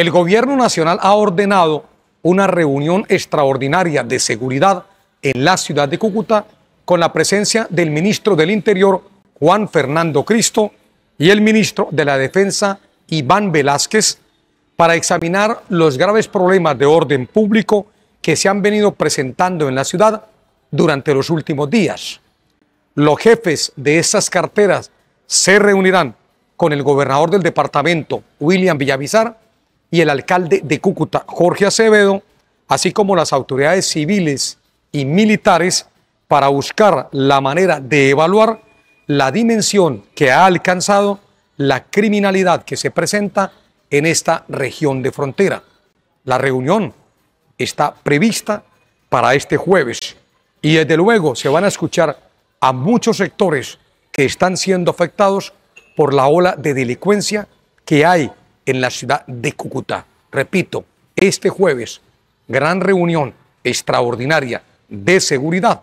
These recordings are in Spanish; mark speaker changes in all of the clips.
Speaker 1: El gobierno nacional ha ordenado una reunión extraordinaria de seguridad en la ciudad de Cúcuta con la presencia del ministro del Interior, Juan Fernando Cristo, y el ministro de la Defensa, Iván Velázquez, para examinar los graves problemas de orden público que se han venido presentando en la ciudad durante los últimos días. Los jefes de esas carteras se reunirán con el gobernador del departamento, William Villavizar, y el alcalde de Cúcuta, Jorge Acevedo, así como las autoridades civiles y militares para buscar la manera de evaluar la dimensión que ha alcanzado la criminalidad que se presenta en esta región de frontera. La reunión está prevista para este jueves y desde luego se van a escuchar a muchos sectores que están siendo afectados por la ola de delincuencia que hay en la ciudad de Cúcuta. Repito, este jueves, gran reunión extraordinaria de seguridad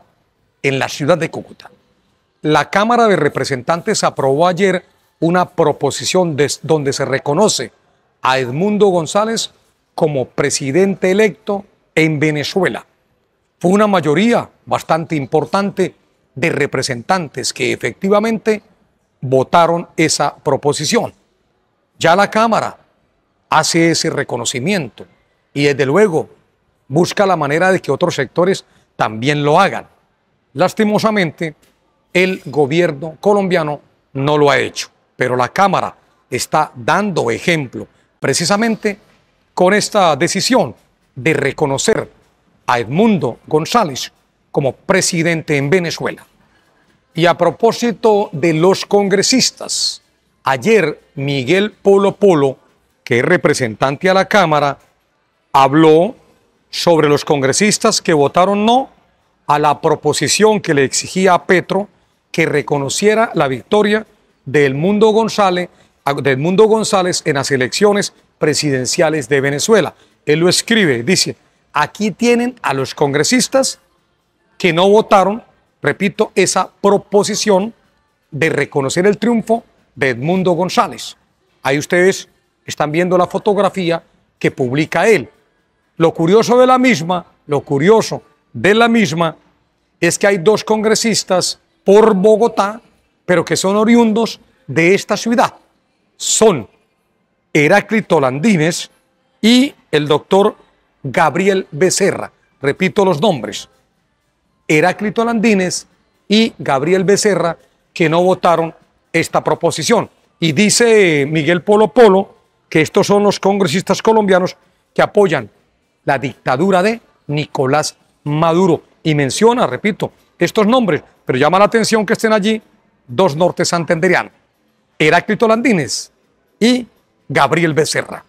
Speaker 1: en la ciudad de Cúcuta. La Cámara de Representantes aprobó ayer una proposición donde se reconoce a Edmundo González como presidente electo en Venezuela. Fue una mayoría bastante importante de representantes que efectivamente votaron esa proposición. Ya la Cámara hace ese reconocimiento y desde luego busca la manera de que otros sectores también lo hagan. Lastimosamente, el gobierno colombiano no lo ha hecho, pero la Cámara está dando ejemplo precisamente con esta decisión de reconocer a Edmundo González como presidente en Venezuela. Y a propósito de los congresistas, ayer Miguel Polo Polo, que es representante a la Cámara, habló sobre los congresistas que votaron no a la proposición que le exigía a Petro que reconociera la victoria del Mundo González, González en las elecciones presidenciales de Venezuela. Él lo escribe, dice, aquí tienen a los congresistas que no votaron, repito, esa proposición de reconocer el triunfo de Edmundo González. Ahí ustedes están viendo la fotografía que publica él. Lo curioso de la misma, lo curioso de la misma es que hay dos congresistas por Bogotá, pero que son oriundos de esta ciudad. Son Heráclito Landines y el doctor Gabriel Becerra. Repito los nombres. Heráclito Landines y Gabriel Becerra, que no votaron esta proposición. Y dice Miguel Polo Polo que estos son los congresistas colombianos que apoyan la dictadura de Nicolás Maduro. Y menciona, repito, estos nombres, pero llama la atención que estén allí dos nortes santanderianos, Heráclito Landines y Gabriel Becerra.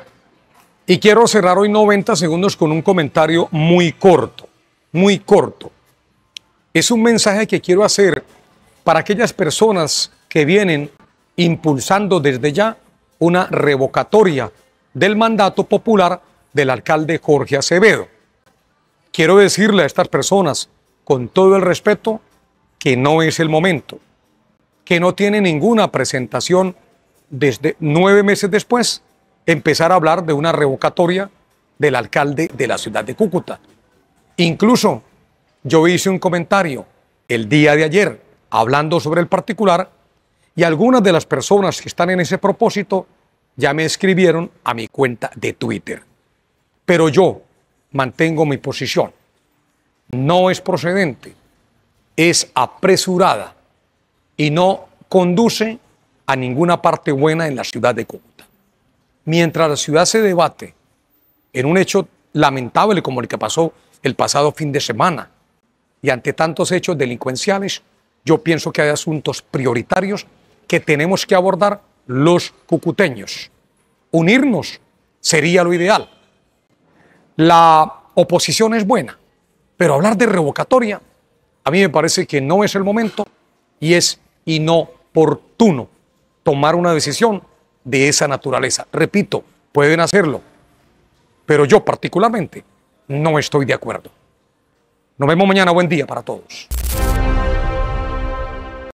Speaker 1: Y quiero cerrar hoy 90 segundos con un comentario muy corto, muy corto. Es un mensaje que quiero hacer para aquellas personas que vienen impulsando desde ya una revocatoria del mandato popular del alcalde Jorge Acevedo. Quiero decirle a estas personas, con todo el respeto, que no es el momento, que no tiene ninguna presentación desde nueve meses después empezar a hablar de una revocatoria del alcalde de la ciudad de Cúcuta. Incluso yo hice un comentario el día de ayer hablando sobre el particular y algunas de las personas que están en ese propósito ya me escribieron a mi cuenta de Twitter. Pero yo mantengo mi posición. No es procedente, es apresurada y no conduce a ninguna parte buena en la ciudad de Cúcuta. Mientras la ciudad se debate en un hecho lamentable como el que pasó el pasado fin de semana y ante tantos hechos delincuenciales, yo pienso que hay asuntos prioritarios que tenemos que abordar los cucuteños. Unirnos sería lo ideal. La oposición es buena, pero hablar de revocatoria a mí me parece que no es el momento y es inoportuno tomar una decisión de esa naturaleza. Repito, pueden hacerlo, pero yo particularmente no estoy de acuerdo. Nos vemos mañana. Buen día para todos.